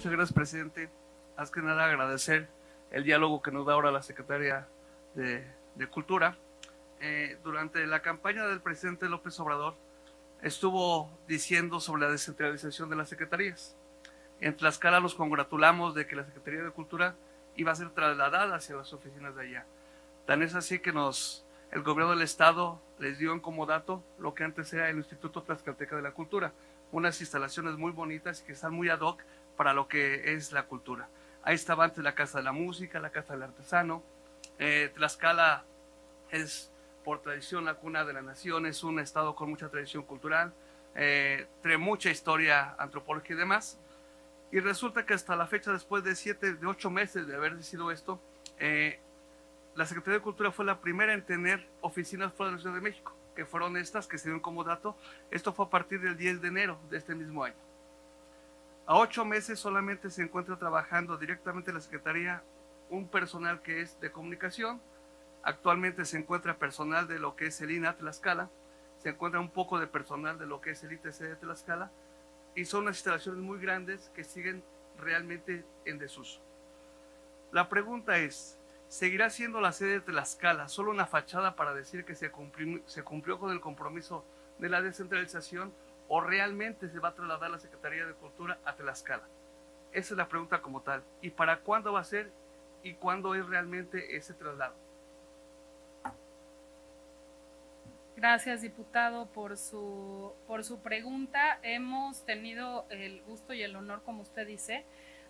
Muchas gracias, presidente. Haz que nada agradecer el diálogo que nos da ahora la Secretaría de, Cultura. Eh, durante la campaña del presidente López Obrador, estuvo diciendo sobre la descentralización de las secretarías. En Tlaxcala nos congratulamos de que la Secretaría de Cultura iba a ser trasladada hacia las oficinas de allá. Tan es así que nos, el gobierno del estado les dio en comodato lo que antes era el Instituto Tlaxcalteca de la Cultura, unas instalaciones muy bonitas y que están muy ad hoc para lo que es la cultura. Ahí estaba antes la Casa de la Música, la Casa del Artesano. Eh, Tlaxcala es por tradición la cuna de la nación, es un estado con mucha tradición cultural, eh, mucha historia antropológica y demás. Y resulta que hasta la fecha, después de siete, de ocho meses de haber decidido esto, eh, la Secretaría de Cultura fue la primera en tener oficinas fuera de la Ciudad de México, que fueron estas que se dieron como dato. Esto fue a partir del 10 de enero de este mismo año. A ocho meses solamente se encuentra trabajando directamente en la Secretaría un personal que es de comunicación. Actualmente se encuentra personal de lo que es el INA Tlaxcala, se encuentra un poco de personal de lo que es el ITC de Tlaxcala, y son unas instalaciones muy grandes que siguen realmente en desuso. La pregunta es, ¿seguirá siendo la sede de Tlaxcala solo una fachada para decir que se cumplió, con el compromiso de la descentralización o realmente se va a trasladar la Secretaría de Cultura a Tlaxcala? Esa es la pregunta como tal. ¿Y para cuándo va a ser y cuándo es realmente ese traslado? Gracias, diputado, por su, por su pregunta. Hemos tenido el gusto y el honor, como usted dice,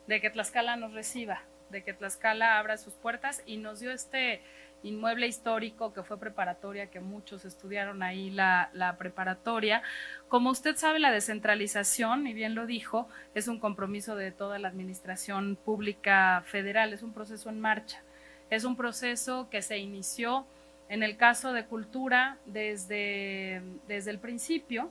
de que Tlaxcala nos reciba, de que Tlaxcala abra sus puertas y nos dio este inmueble histórico que fue preparatoria, que muchos estudiaron ahí la, preparatoria. Como usted sabe, la descentralización, y bien lo dijo, es un compromiso de toda la administración pública federal, es un proceso en marcha, es un proceso que se inició en el caso de cultura, desde, desde el principio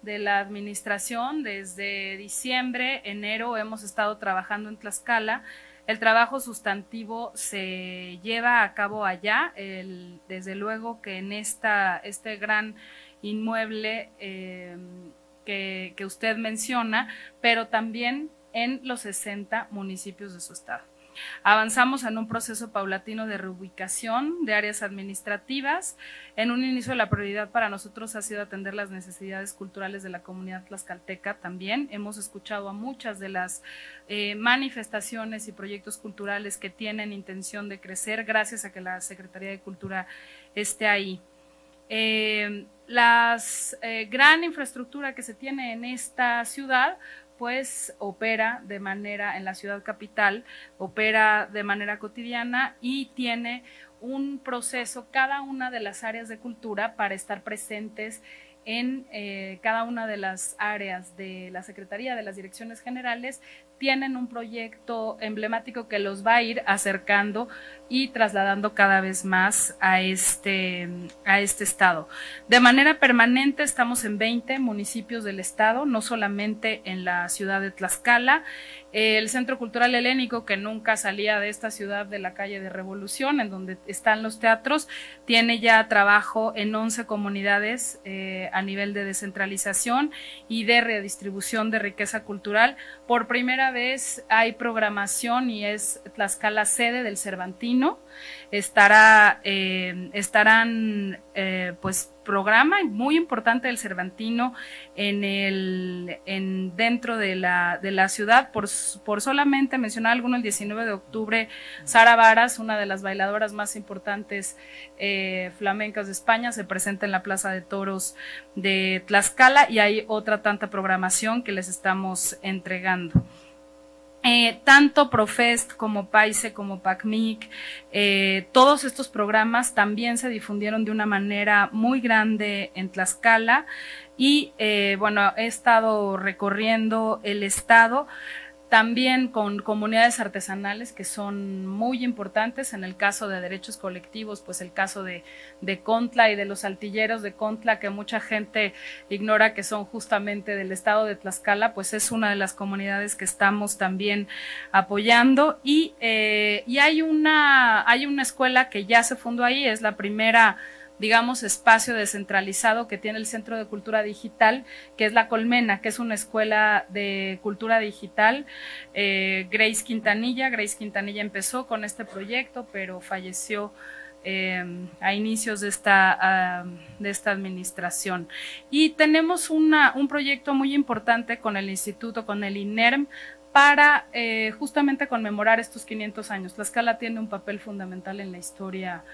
de la administración, desde diciembre, enero, hemos estado trabajando en Tlaxcala. El trabajo sustantivo se lleva a cabo allá, desde luego que en esta, este gran inmueble que, que usted menciona, pero también en los 60 municipios de su estado. Avanzamos en un proceso paulatino de reubicación de áreas administrativas. En un inicio la prioridad para nosotros ha sido atender las necesidades culturales de la comunidad tlaxcalteca también. Hemos escuchado a muchas de las eh, manifestaciones y proyectos culturales que tienen intención de crecer gracias a que la Secretaría de Cultura esté ahí. Eh, la eh, gran infraestructura que se tiene en esta ciudad pues opera de manera en la ciudad capital, opera de manera cotidiana y tiene un proceso cada una de las áreas de cultura para estar presentes en eh, cada una de las áreas de la Secretaría de las Direcciones Generales tienen un proyecto emblemático que los va a ir acercando y trasladando cada vez más a este, a este estado. De manera permanente estamos en 20 municipios del estado, no solamente en la ciudad de Tlaxcala. El Centro Cultural Helénico, que nunca salía de esta ciudad de la calle de Revolución, en donde están los teatros, tiene ya trabajo en 11 comunidades eh, a nivel de descentralización y de redistribución de riqueza cultural. Por primera vez hay programación y es Tlaxcala sede del Cervantino. Estará, eh, estarán, eh, pues, programa muy importante del Cervantino en el, en, dentro de la, de la ciudad. Por, por solamente mencionar alguno, el 19 de octubre, Sara Varas, una de las bailadoras más importantes eh, flamencas de España, se presenta en la Plaza de Toros de Tlaxcala y hay otra tanta programación que les estamos entregando. Eh, tanto Profest como Paise como PACMIC, eh, todos estos programas también se difundieron de una manera muy grande en Tlaxcala y eh, bueno, he estado recorriendo el estado también con comunidades artesanales que son muy importantes. En el caso de derechos colectivos, pues el caso de, de Contla y de los altilleros de Contla, que mucha gente ignora que son justamente del estado de Tlaxcala, pues es una de las comunidades que estamos también apoyando. Y, eh, y hay, una, hay una escuela que ya se fundó ahí, es la primera digamos, espacio descentralizado que tiene el Centro de Cultura Digital, que es la Colmena, que es una escuela de cultura digital. Eh, Grace Quintanilla, Grace Quintanilla empezó con este proyecto, pero falleció eh, a inicios de esta, de esta administración. Y tenemos un proyecto muy importante con el instituto, con el INERM, para eh, justamente conmemorar estos 500 años. La escala tiene un papel fundamental en la historia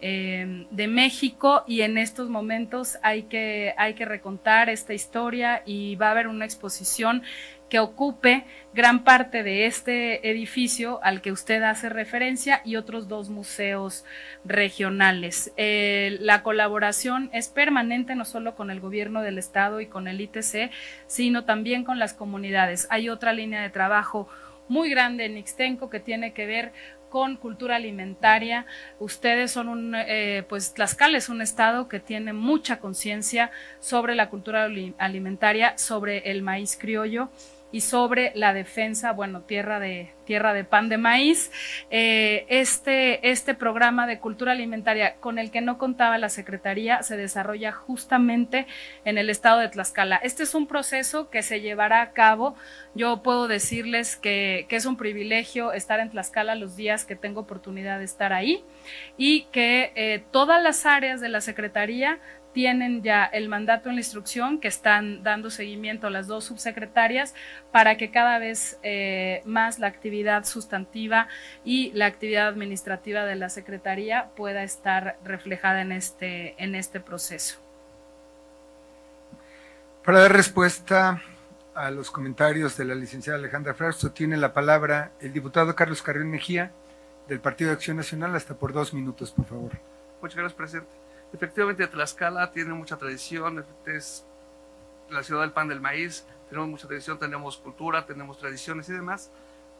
eh, de México y en estos momentos hay que, hay que recontar esta historia y va a haber una exposición que ocupe gran parte de este edificio al que usted hace referencia y otros dos museos regionales. Eh, la colaboración es permanente no solo con el gobierno del estado y con el ITC, sino también con las comunidades. Hay otra línea de trabajo muy grande en Ixtenco que tiene que ver con cultura alimentaria. Ustedes son un, eh, pues Tlaxcala es un estado que tiene mucha conciencia sobre la cultura alimentaria, sobre el maíz criollo y sobre la defensa, bueno, tierra de, tierra de pan de maíz. Eh, este, este programa de cultura alimentaria con el que no contaba la Secretaría se desarrolla justamente en el estado de Tlaxcala. Este es un proceso que se llevará a cabo. Yo puedo decirles que, que es un privilegio estar en Tlaxcala los días que tengo oportunidad de estar ahí y que eh, todas las áreas de la Secretaría tienen ya el mandato en la instrucción que están dando seguimiento a las dos subsecretarias para que cada vez eh, más la actividad sustantiva y la actividad administrativa de la Secretaría pueda estar reflejada en este, en este proceso. Para dar respuesta a los comentarios de la licenciada Alejandra Frausto, tiene la palabra el diputado Carlos Carrión Mejía del Partido de Acción Nacional, hasta por dos minutos, por favor. Muchas gracias, presidente. Efectivamente, Tlaxcala tiene mucha tradición, es la ciudad del pan del maíz, tenemos mucha tradición, tenemos cultura, tenemos tradiciones y demás,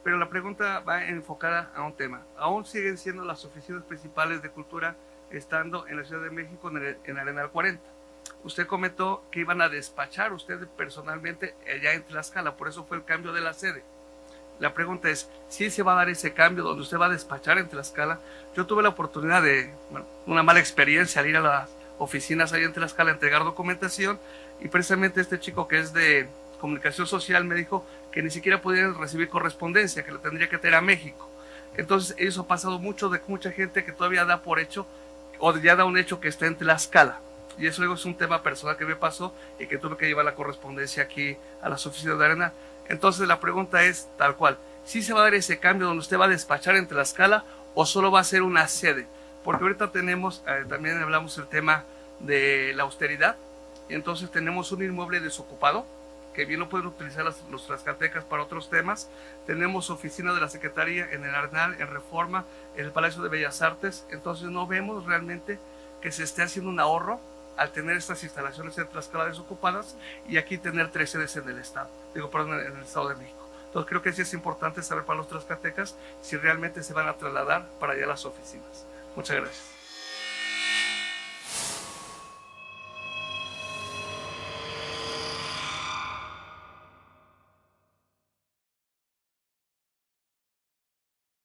pero la pregunta va enfocada a un tema. Aún siguen siendo las oficinas principales de cultura estando en la Ciudad de México en, el, Arenal 40. Usted comentó que iban a despachar usted personalmente allá en Tlaxcala, por eso fue el cambio de la sede. La pregunta es, si se va a dar ese cambio donde usted va a despachar en Tlaxcala? Yo tuve la oportunidad de, bueno, una mala experiencia al ir a las oficinas ahí en Tlaxcala a entregar documentación y precisamente este chico que es de comunicación social me dijo que ni siquiera podían recibir correspondencia, que la tendría que tener a México. Entonces, eso ha pasado mucho de mucha gente que todavía da por hecho o ya da un hecho que está en Tlaxcala. Y eso es un tema personal que me pasó y que tuve que llevar la correspondencia aquí a las oficinas de Arena entonces la pregunta es tal cual, ¿sí se va a dar ese cambio donde usted va a despachar en Tlaxcala o solo va a ser una sede? Porque ahorita tenemos, eh, también hablamos del tema de la austeridad, y entonces tenemos un inmueble desocupado, que bien lo pueden utilizar los tlaxcaltecas para otros temas. Tenemos oficina de la Secretaría en el Arnal, en Reforma, en el Palacio de Bellas Artes, entonces no vemos realmente que se esté haciendo un ahorro al tener estas instalaciones en Tlaxcala desocupadas y aquí tener tres sedes en el Estado, digo, perdón, en el Estado de México. Entonces creo que sí es importante saber para los tlaxcaltecas si realmente se van a trasladar para allá las oficinas. Muchas gracias.